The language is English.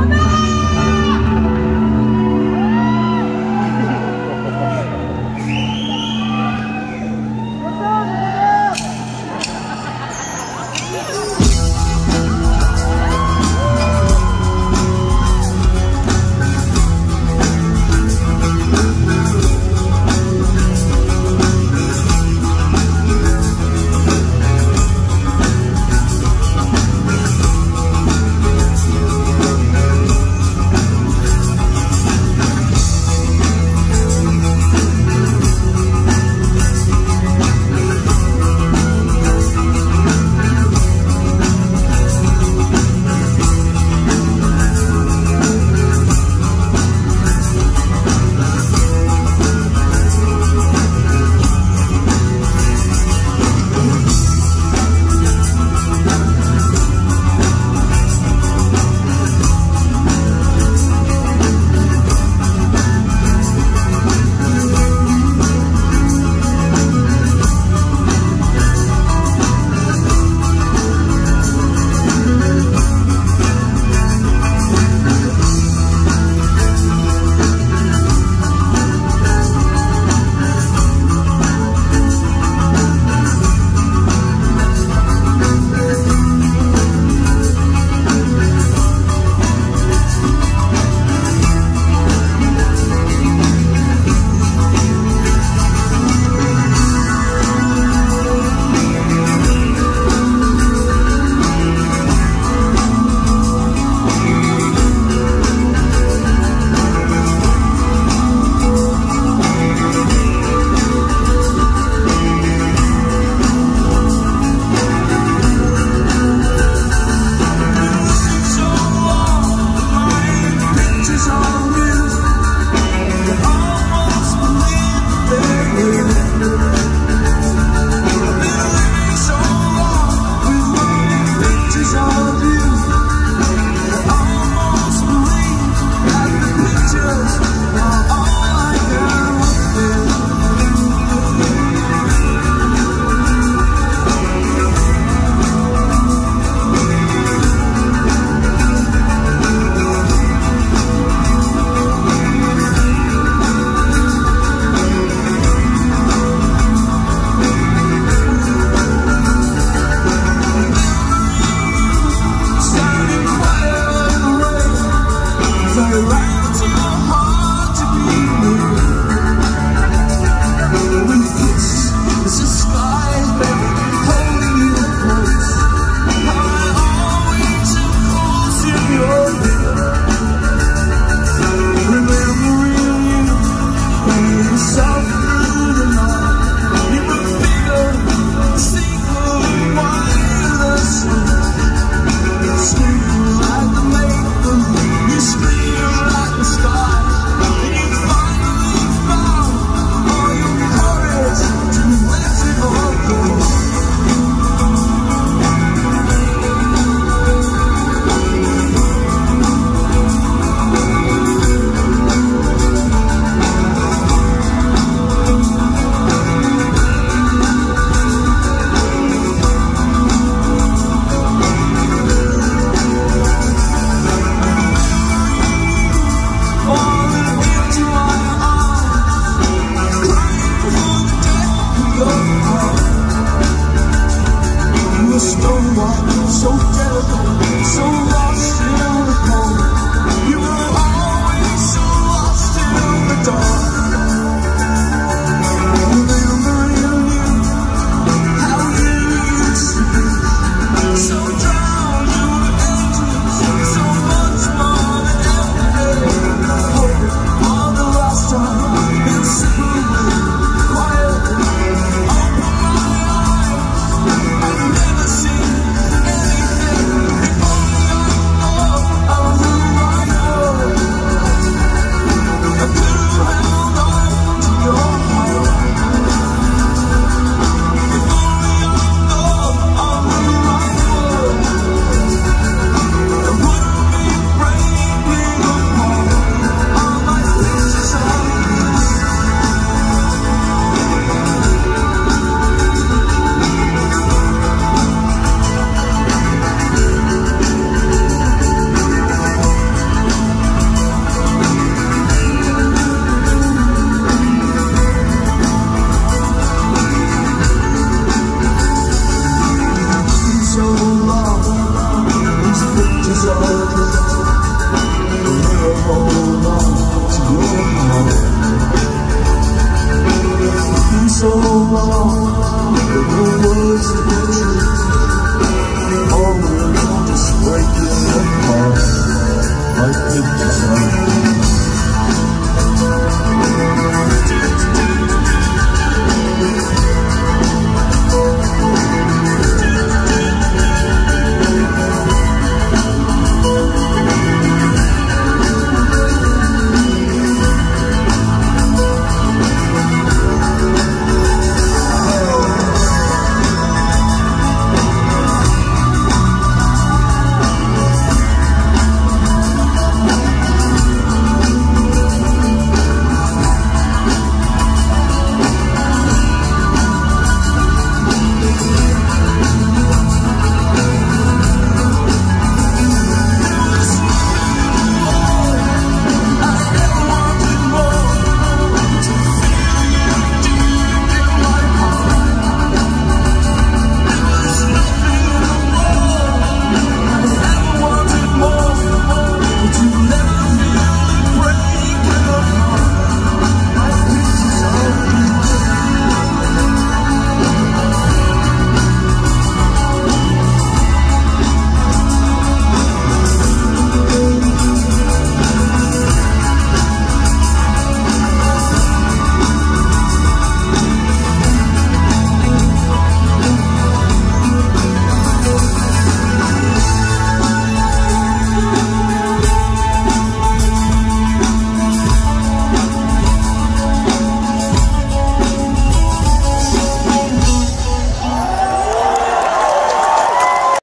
Oh no!